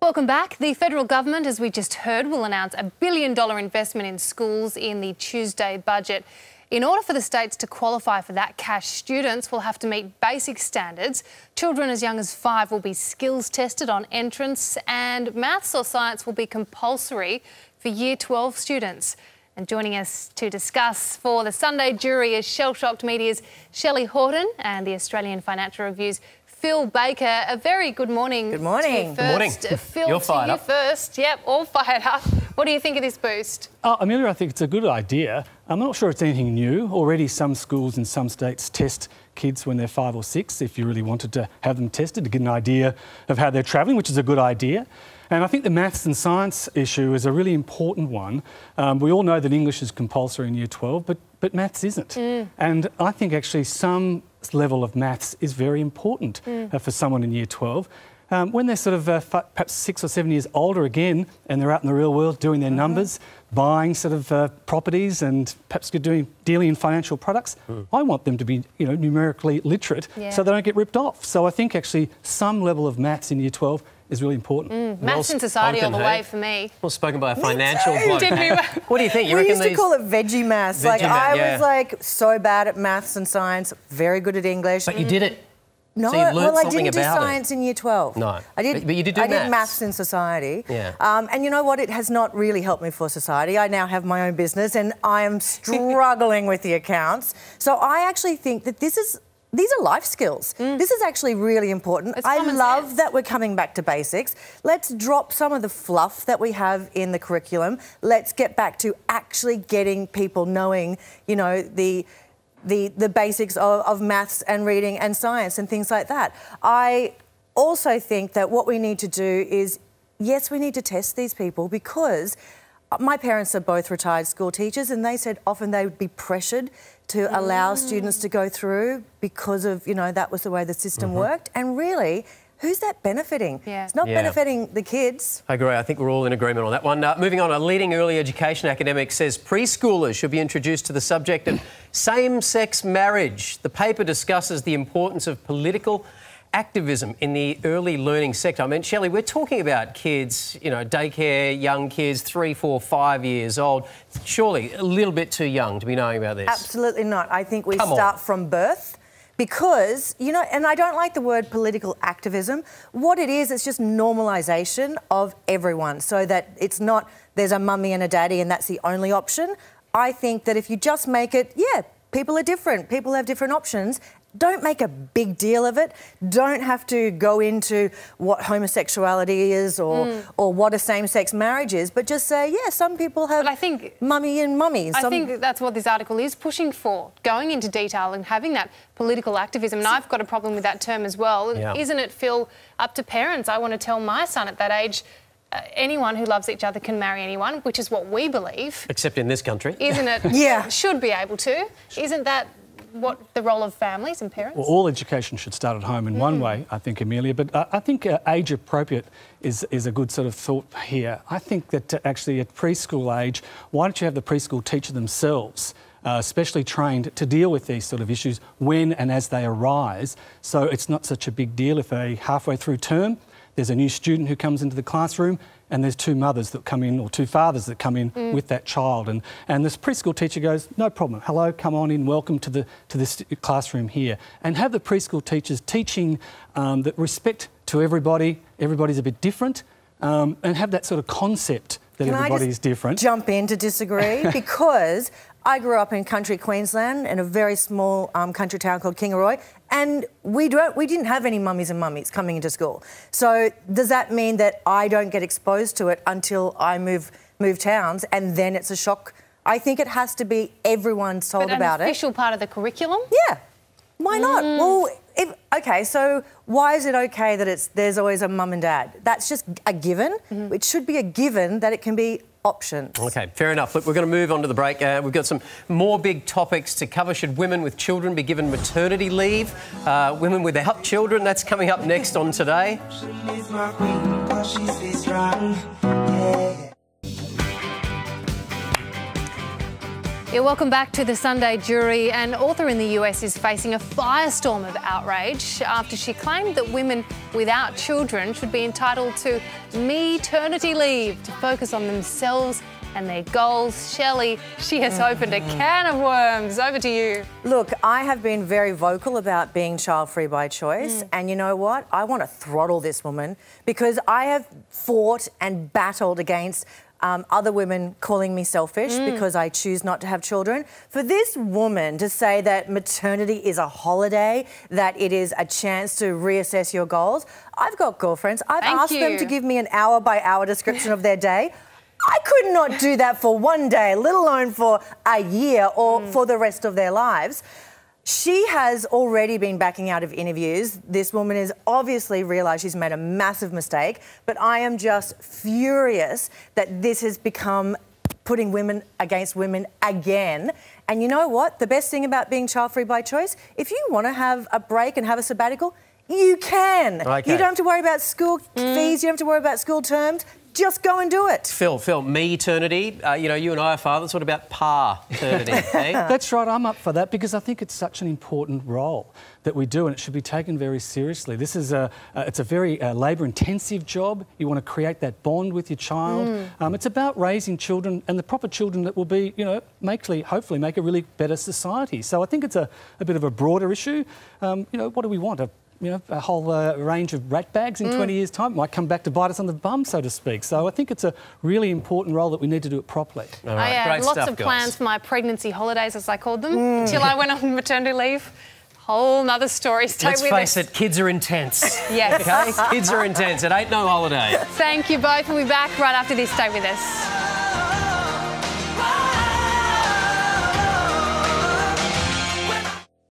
Welcome back. The federal government, as we just heard, will announce a billion dollar investment in schools in the Tuesday budget. In order for the states to qualify for that cash, students will have to meet basic standards. Children as young as five will be skills tested on entrance, and maths or science will be compulsory for year 12 students. And joining us to discuss for the Sunday jury is Shell Shocked Media's Shelly Horton and the Australian Financial Review's Phil Baker. A very good morning. Good morning. Good morning. Phil, You're to fired you up. first. Yep, all fired up. What do you think of this boost? Uh, Amelia, I think it's a good idea. I'm not sure it's anything new. Already, some schools in some states test kids when they're five or six if you really wanted to have them tested to get an idea of how they're travelling, which is a good idea. And I think the maths and science issue is a really important one. Um, we all know that English is compulsory in year 12, but, but maths isn't. And I think actually some level of maths is very important uh, for someone in year 12. Um, when they're sort of uh, f- perhaps six or seven years older again and they're out in the real world doing their numbers, buying sort of uh, properties and perhaps doing dealing in financial products, I want them to be you know numerically literate Yeah. so they don't get ripped off. So I think actually some level of maths in year 12 is really important. Maths and society all spoken, the way hey? for me. Well spoken by a financial too. bloke. Didn't we? What do you think? You we reckon used to call it veggie maths. like math, I yeah. was like so bad at maths and science, very good at English. But you did it. no, so well, I didn't do about it. science in year 12. No. I did. But- but you did do I did maths. maths in society. Yeah. Um, and you know what? It has not really helped me for society. I now have my own business, and I am struggling with the accounts. So I actually think that this is. These are life skills. This is actually really important. Mm. It's I love sense. that we're coming back to basics. Let's drop some of the fluff that we have in the curriculum. Let's get back to actually getting people knowing, you know, the the the basics of, of maths and reading and science and things like that. I also think that what we need to do is yes, we need to test these people because my parents are both retired school teachers and they said often they would be pressured to allow students to go through because of, you know, that was the way the system worked. And really, who's that benefiting? Yeah. It's not Yeah. benefiting the kids. I agree. I think we're all in agreement on that one. Uh, moving on, a leading early education academic says preschoolers should be introduced to the subject of same sex marriage. The paper discusses the importance of political activism in the early learning sector. I mean, Shelly, we're talking about kids, you know, daycare, young kids, three, four, five years old. Surely a little bit too young to be knowing about this. Absolutely not. I think we Come on. start from birth because, you know, and I don't like the word political activism. What it is, it's just normalisation of everyone so that it's not there's a mummy and a daddy and that's the only option. I think that if you just make it, yeah, people are different, people have different options. Don't make a big deal of it. Don't have to go into what homosexuality is or, or what a same-sex marriage is, but just say, yeah, some people have But I think- mummy and mummy. I think that's what this article is pushing for, going into detail and having that political activism. And I've got a problem with that term as well. Yeah. Isn't it, Phil, up to parents? I want to tell my son at that age, uh, anyone who loves each other can marry anyone, which is what we believe. Except in this country. Isn't it? Yeah. Should be able to. Isn't that what the role of families and parents? Well, all education should start at home in Mm. one way, I think, Amelia. But I, I think uh, age appropriate is, is a good sort of thought here. I think that uh, actually at preschool age, why don't you have the preschool teacher themselves? Uh, specially trained to deal with these sort of issues when and as they arise. So it's not such a big deal if a halfway through term there's a new student who comes into the classroom and there's two mothers that come in or two fathers that come in with that child. And, and this preschool teacher goes no problem. Hello come on in. Welcome to the to this classroom here. And have the preschool teachers teaching um, that respect to everybody. Everybody's a bit different um, and have that sort of concept that Can I everybody just is different. Jump in to disagree? Because I grew up in country Queensland in a very small um, country town called Kingaroy, and we don't we didn't have any mummies and mummies coming into school. So does that mean that I don't get exposed to it until I move move towns, and then it's a shock? I think it has to be everyone's told but about an it. official part of the curriculum? Yeah. Why not? Mm. Well, if, okay, so why is it okay that it's there's always a mum and dad? That's just a given. Mm-hmm. It should be a given that it can be options. Okay, fair enough. Look, we're going to move on to the break. Uh, we've got some more big topics to cover. Should women with children be given maternity leave? Uh, women without children, that's coming up next on Today. Yeah. Welcome back to the Sunday Jury. An author in the US is facing a firestorm of outrage after she claimed that women without children should be entitled to maternity leave to focus on themselves and their goals. Shelly, she has opened a mm-hmm. can of worms. Over to you. Look, I have been very vocal about being child free by choice. Mm. And you know what? I want to throttle this woman because I have fought and battled against um, other women calling me selfish because I choose not to have children. For this woman to say that maternity is a holiday, that it is a chance to reassess your goals, I've got girlfriends. I've Thank asked them to give me an hour by hour description of their day. I could not do that for one day, let alone for a year or for the rest of their lives. She has already been backing out of interviews. This woman has obviously realised she's made a massive mistake, but I am just furious that this has become putting women against women again. And you know what? The best thing about being child free by choice, if you want to have a break and have a sabbatical, you can. Okay. You don't have to worry about school fees, you don't have to worry about school terms. Just go and do it. Phil, Phil, me eternity. Uh, you know, you and I are fathers. What about pa eternity? eh? That's right, I'm up for that because I think it's such an important role that we do and it should be taken very seriously. This is a, uh, it's a very uh, labour intensive job. You want to create that bond with your child. Um, it's about raising children and the proper children that will be, you know, make, hopefully make a really better society. So I think it's a, a bit of a broader issue. Um, you know, what do we want? A, you know, a whole uh, range of rat bags in mm. 20 years' time It might come back to bite us on the bum, so to speak. So I think it's a really important role that we need to do it properly. All I right, had great lots stuff, of guys. plans for my pregnancy holidays, as I called them, mm. until I went on maternity leave. Whole nother story. Stay Let's with face us. it, kids are intense. Yes. Okay? kids are intense. It ain't no holiday. Thank you both. We'll be back right after this. Stay with us.